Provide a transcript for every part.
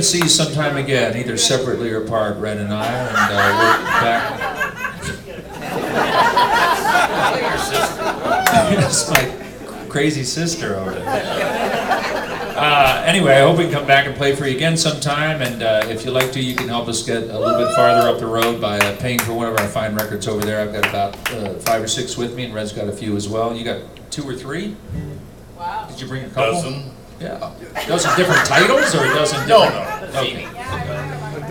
and see you sometime again, either separately or apart, Redd and I, and uh, we're back. It's my crazy sister over there. Uh, anyway, I hope we can come back and play for you again sometime, and uh, if you'd like to, you can help us get a little bit farther up the road by uh, paying for one of our fine records over there. I've got about uh, five or six with me, and Redd's got a few as well. You got two or three? Wow. Did you bring a couple? Dozen? Yeah. Dozen different titles, or a dozen No, no. Okay.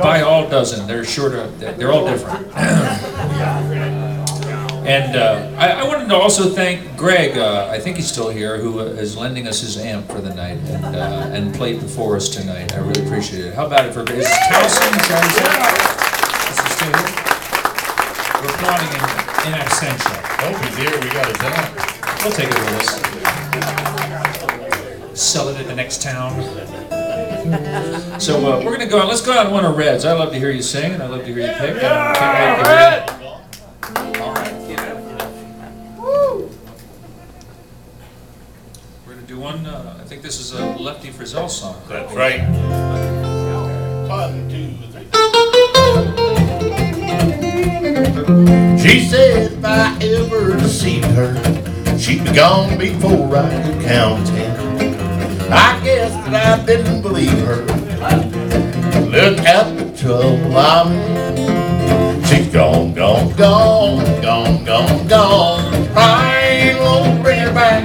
By all dozen, they're short of, they're all different. And uh, I, I wanted to also thank Greg, uh, I think he's still here, who is lending us his amp for the night and, uh, and played before us tonight. I really appreciate it. How about it for, is this Towson? Is that his name? Is he still here? We're applauding in, in absentia. Oh, he's here, we got his amp. We'll take it with us. Sell it at the next town. So uh, we're gonna go. On. Let's go out on one of Redd's. I love to hear you sing, and I love to hear you pick. and I can't wait to hear you- We're gonna do one. Uh, I think this is a Lefty Frizzell song. That's right. One, two, three. She said if I ever see her, she'd be gone before I could count ten. I guess that I didn't believe her. Look at the trouble I'm in. She's gone, gone, gone, gone, gone, gone. I ain't gonna bring her back.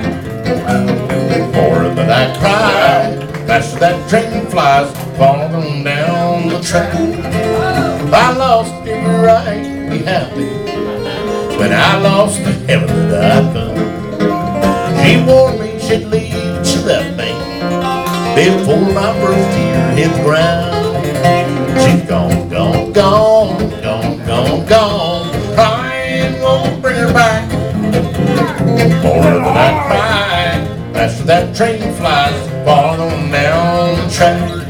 More than I cry, faster that train flies, falling down the track. I lost every right to be happy when I lost the heaven that I found. She warned me she'd leave, she left before my first tear hit the ground. She's gone, gone, gone, gone, gone, gone. Ain't gonna bring her back. More than I cry, faster that train flies, falling on down the track.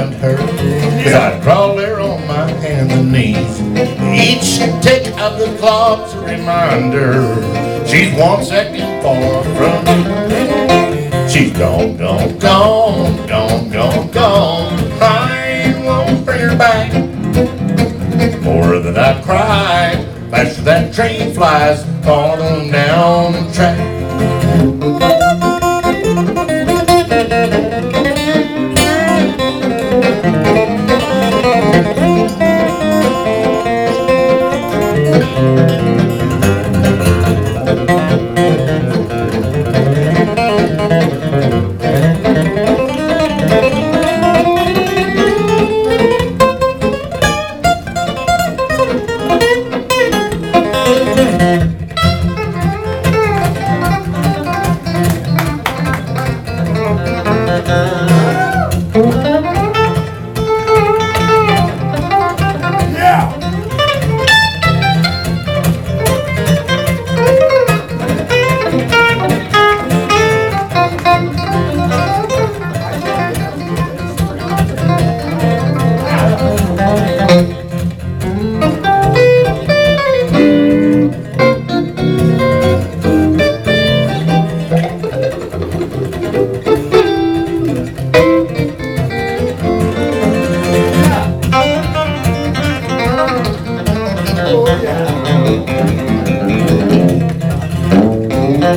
Find her. Cause I'd crawl there on my hands and knees. Each tick of the clock's a reminder. She's one second far from me. She's gone, gone, gone, gone, gone, gone. I gonna bring her back. More than I cry, faster that train flies, falling down the track. She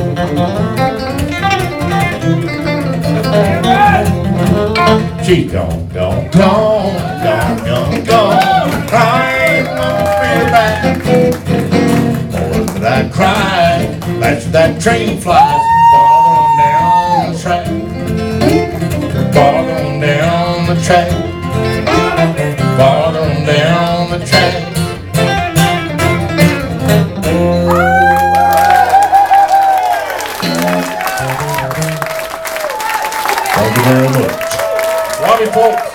gone, gone, gone, gone, gone, gone, crying on me back. Or than I cry, that's that train flies far down the track, far down the track, far down the track. Love, folks.